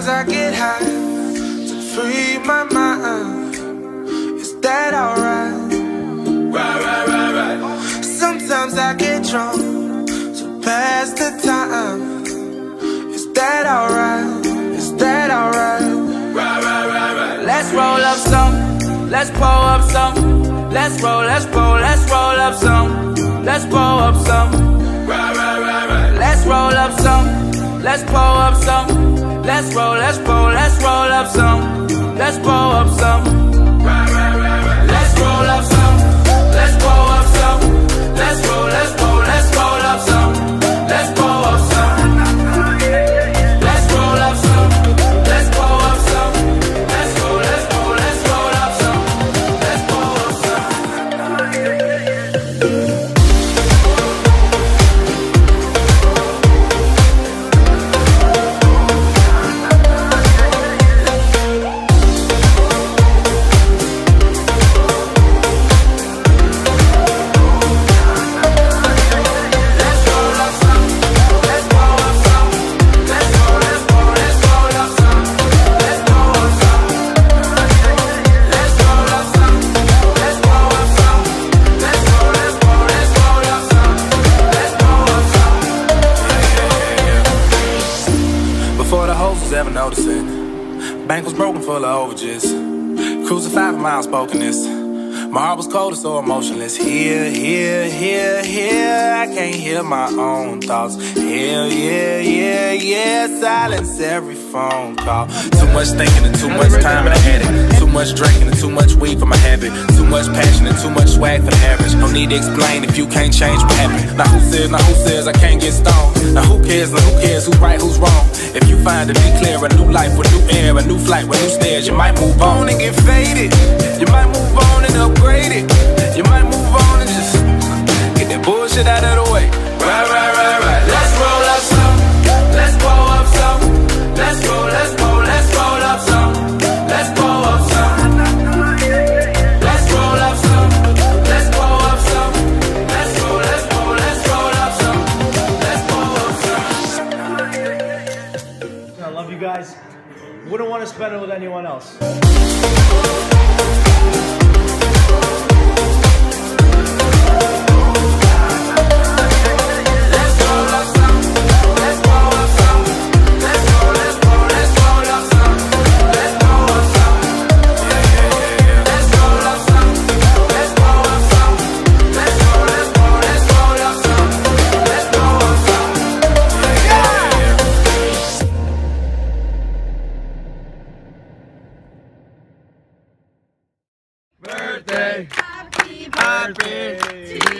Sometimes I get high to free my mind. Is that alright? Right, right, right, right. Sometimes I get drunk to pass the time. Is that alright? Is that alright? Right, right, right, right. Let's roll up some. Let's pour up some. Let's roll, let's roll, let's roll up some. Let's roll, let's roll, let's roll up some. Let's pull Bank was broken full of overages. Cruising five miles brokenness. My heart was cold and so emotionless. Here, here, here. I hear my own thoughts. Hell yeah, yeah, yeah. Silence every phone call. Too much thinking and too much time in the attic. Too much drinking and too much weed for my habit. Too much passion and too much swag for the average. No need to explain if you can't change what happened. Now who says, now who says I can't get stoned? Now who cares, now who cares who right, who's wrong? If you find to declare a new life with new air, a new flight with new stairs, you might move on and get faded. Love you guys. Wouldn't want to spend it with anyone else. Happy